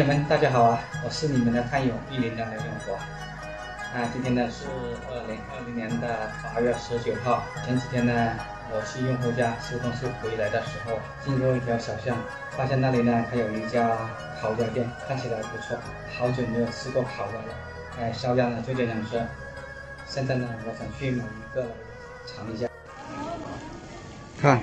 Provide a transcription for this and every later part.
友们，大家好啊，我是你们的探友玉林的刘永国。啊，今天呢是二零二零年的八月十九号。前几天呢，我去用户家修东西回来的时候，经过一条小巷，发现那里呢还有一家烤鸭店，看起来不错。好久没有吃过烤鸭了，哎，烧鸭呢就这样吃。现在呢，我想去买一个尝一下。看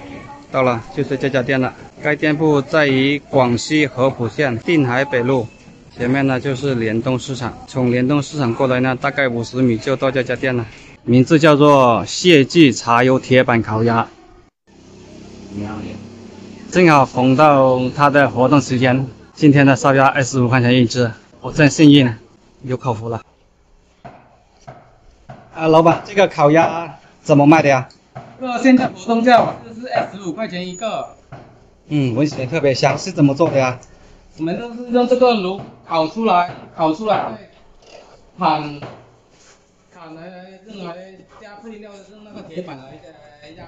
到了，就是这家店了。该店铺在于广西合浦县定海北路。前面呢就是联东市场，从联东市场过来呢，大概五十米就到这家店了。名字叫做谢记茶油铁板烤鸭，正好逢到它的活动时间。今天的烧鸭二十五块钱一只，我真幸运，有口福了。啊，老板，这个烤鸭怎么卖的呀？这现在活动价这是二十五块钱一个。嗯，闻起来特别香，是怎么做的呀？我们都是用这个炉烤出来，烤出来再砍，砍来用来加配料的用那个铁板来压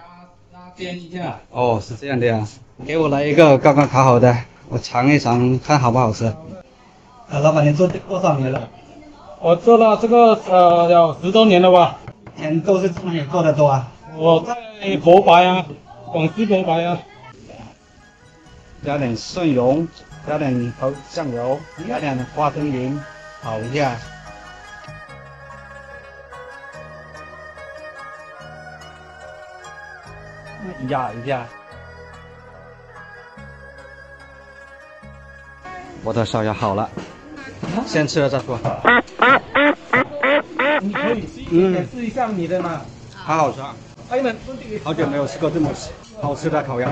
压煎一下。哦，是这样的呀。给我来一个刚刚烤好的，我尝一尝，看好不好吃。呃，老板，你做多少年了？我做了这个呃有十多年了吧。以前都是哪里做的多啊？我在博白啊，广西博白啊。加点蒜蓉。加点头酱油，加点花生油，炒一下，压一下。我的烧鸭好了，先吃了再说。你可以试试一下你的嘛，好好吃。朋友们，好久没有吃过这么好吃的烤鸭。